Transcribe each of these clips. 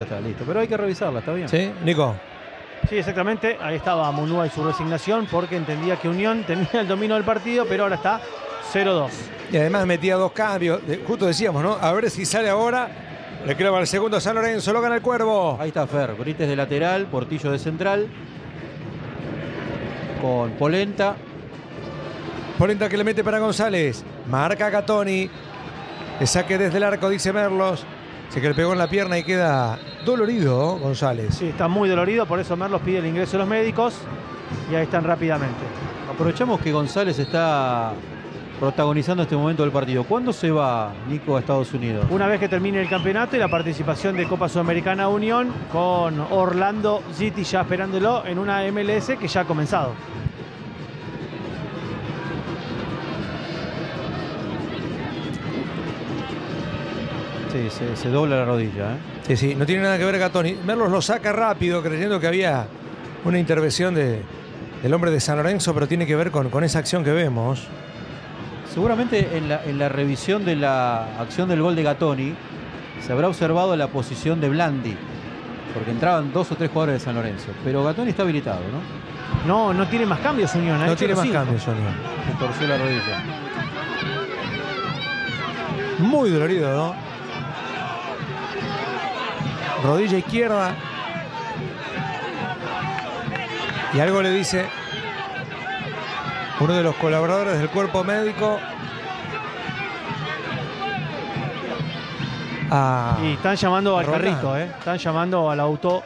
Está listo, pero hay que revisarla, está bien. ¿Sí? Nico. Sí, exactamente. Ahí estaba Munúa y su resignación porque entendía que Unión tenía el dominio del partido, pero ahora está 0-2. Y además metía dos cambios. Justo decíamos, ¿no? A ver si sale ahora. Le clava el segundo a San Lorenzo. Lo gana el cuervo. Ahí está Fer, Brites de lateral, Portillo de central. Con Polenta. Polenta que le mete para González. Marca Gatoni. Le saque desde el arco, dice Merlos. Se que le pegó en la pierna y queda dolorido González. Sí, está muy dolorido, por eso Merlos pide el ingreso de los médicos y ahí están rápidamente. Aprovechamos que González está protagonizando este momento del partido. ¿Cuándo se va Nico a Estados Unidos? Una vez que termine el campeonato y la participación de Copa Sudamericana Unión con Orlando City ya esperándolo en una MLS que ya ha comenzado. Sí, se, se dobla la rodilla. ¿eh? Sí, sí, no tiene nada que ver Gatoni. Merlos lo saca rápido creyendo que había una intervención de, del hombre de San Lorenzo, pero tiene que ver con, con esa acción que vemos. Seguramente en la, en la revisión de la acción del gol de Gatoni se habrá observado la posición de Blandi, porque entraban dos o tres jugadores de San Lorenzo. Pero Gatoni está habilitado, ¿no? No, no tiene más cambios Unión. ha No tiene más cinco. cambios, Sonia. Se torció la rodilla. Muy dolorido, ¿no? Rodilla izquierda. Y algo le dice uno de los colaboradores del cuerpo médico a Y están llamando al carrito, ¿eh? Están llamando al auto,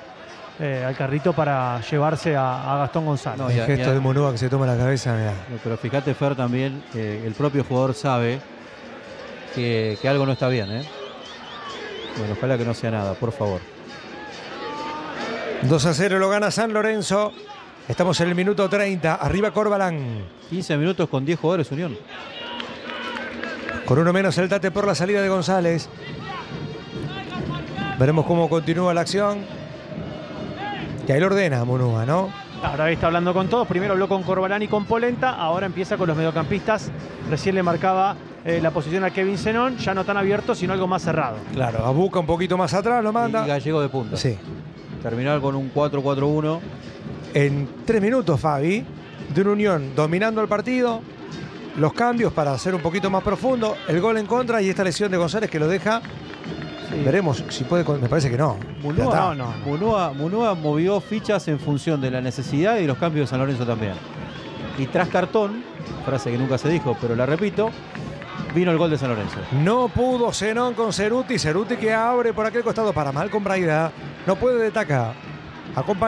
eh, al carrito para llevarse a, a Gastón González. No, el gesto y a- de Munúa que se toma la cabeza, mirá. No, Pero fíjate, Fer, también que el propio jugador sabe que, que algo no está bien, ¿eh? Bueno, ojalá que no sea nada, por favor. 2 a 0 lo gana San Lorenzo. Estamos en el minuto 30. Arriba Corbalán. 15 minutos con 10 jugadores, Unión. Con uno menos el tate por la salida de González. Veremos cómo continúa la acción. Y ahí lo ordena a Munúa, ¿no? Ahora está hablando con todos. Primero habló con Corbalán y con Polenta. Ahora empieza con los mediocampistas. Recién le marcaba eh, la posición a Kevin Zenón. Ya no tan abierto, sino algo más cerrado. Claro, a Buca un poquito más atrás, lo Y manda. Gallego de punta. Sí. Terminar con un 4-4-1. En tres minutos, Fabi, de una Unión dominando el partido. Los cambios para hacer un poquito más profundo. El gol en contra y esta lesión de González que lo deja. Veremos si puede. Me parece que no. Munúa. No, no. Munúa, Munúa movió fichas en función de la necesidad y los cambios de San Lorenzo también. Y tras cartón, frase que nunca se dijo, pero la repito, vino el gol de San Lorenzo. No pudo Zenón con Ceruti. Ceruti que abre por aquel costado para mal con Braida. No puede destacar. Acompaña.